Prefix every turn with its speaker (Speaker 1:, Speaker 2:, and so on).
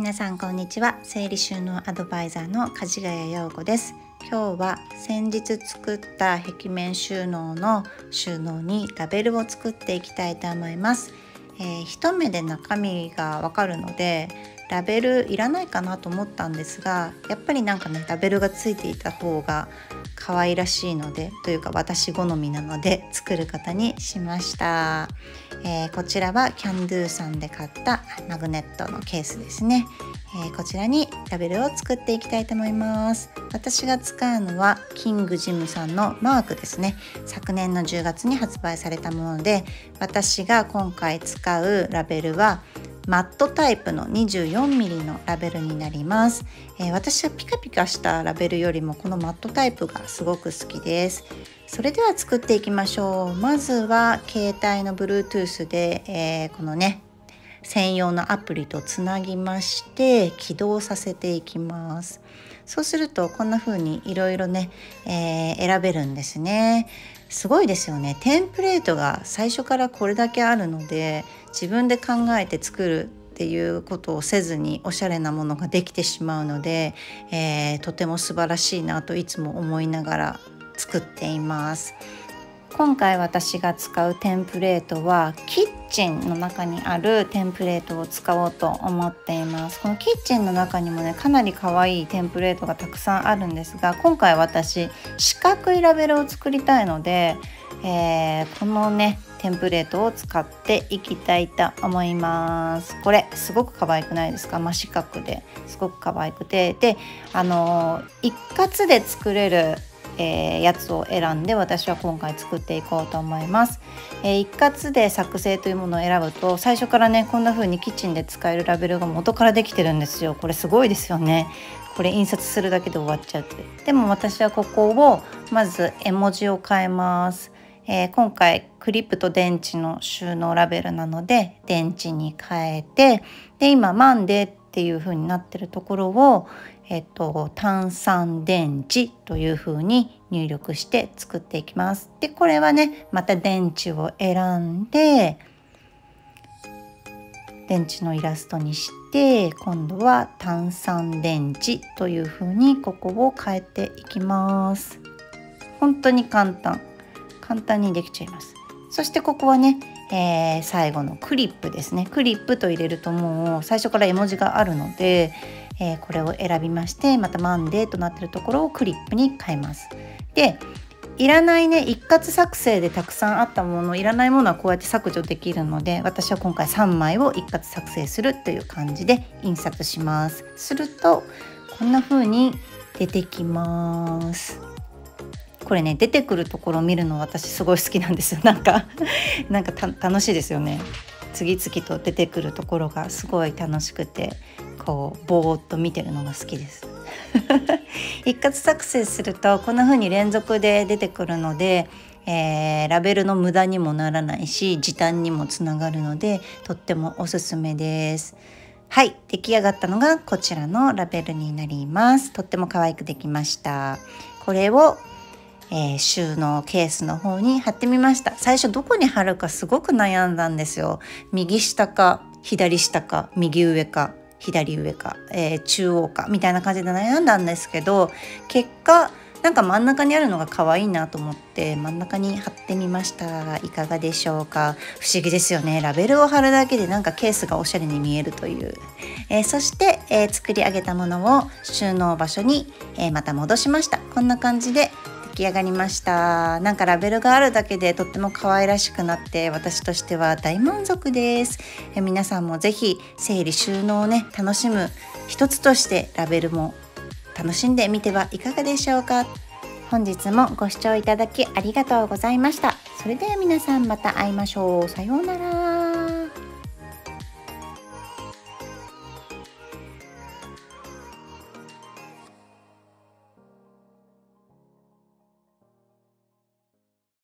Speaker 1: 皆さんこんにちは。整理収納アドバイザーの梶ヶ谷陽子です。今日は先日作った壁面収納の収納にラベルを作っていきたいと思います、えー、一目で中身がわかるのでラベルいらないかなと思ったんですがやっぱりなんかねラベルがついていた方が可愛らしいのでというか私好みなので作る方にしました、えー、こちらはキャンドゥさんで買ったマグネットのケースですね、え、こちらにラベルを作っていきたいと思います。私が使うのはキングジムさんのマークですね。昨年の10月に発売されたもので私が今回使うラベルはマットタイプの 24mm のラベルになります、えー、私はピカピカしたラベルよりもこのマットタイプがすごく好きです。それでは作っていきましょう。まずは携帯の Bluetooth で、えー、このね専用のアプリとつなぎまして起動させていきます。そうするとこんな風にいろいろね、えー、選べるんですね。すごいですよね。テンプレートが最初からこれだけあるので自分で考えて作るっていうことをせずにおしゃれなものができてしまうので、えー、とても素晴らしいなといつも思いながら作っています。今回私が使うテンプレートはキッチンの中にあるテンプレートを使おうと思っています。このキッチンの中にもねかなり可愛いテンプレートがたくさんあるんですが今回私四角いラベルを作りたいので、えー、このねテンプレートを使っていきたいと思います。これすごく可愛くないですか？真四角で。すごく可愛くて。であの一括で作れるえー、やつを選んで私は今回作っていこうと思います、えー、一括で作成というものを選ぶと最初からねこんな風にキッチンで使えるラベルが元からできてるんですよ。これすごいですよね。これ印刷するだけで終わっちゃうって。でも私はここをまず絵文字を変えます。えー、今回クリップと電池の収納ラベルなので電池に変えてで今マンデーっていう風になってるところを、えっと、炭酸電池という風に入力して作っていきます。でこれはねまた電池を選んで電池のイラストにして今度は炭酸電池という風にここを変えていきます。本当に簡単簡単にできちゃいます。そしてここはね、えー、最後のクリップですねクリップと入れるともう最初から絵文字があるのでえー、これを選びましてまたマンデーとなってるところをクリップに変えます。でいらないね一括作成でたくさんあったものいらないものはこうやって削除できるので私は今回3枚を一括作成するという感じで印刷します。するとこんな風に出てきます。これね出てくるところを見るの私すごい好きなんですよ。なんかなんか楽しいですよね。次々と出てくるところがすごい楽しくて。こうぼーっと見てるのが好きです。一括作成するとこんな風に連続で出てくるので、えー、ラベルの無駄にもならないし時短にもつながるのでとってもおすすめです。はい。出来上がったのがこちらのラベルになります。とっても可愛くできました。これをえー、収納ケースの方に貼ってみました。最初どこに貼るかすごく悩んだんですよ。右下か左下か右上か。左上か、えー、中央かみたいな感じで悩んだんですけど結果なんか真ん中にあるのが可愛いなと思って真ん中に貼ってみましたいかがでしょうか。不思議ですよね。ラベルを貼るだけでなんかケースがおしゃれに見えるという、えー、そして、えー、作り上げたものを収納場所に、えまた戻しました。こんな感じでき上がりました。なんかラベルがあるだけでとっても可愛らしくなって私としては大満足です。え皆さんも是非整理収納をね楽しむ一つとしてラベルも楽しんでみてはいかがでしょうか。本日もご視聴いただきありがとうございました。それでは皆さんまた会いましょう。さようなら。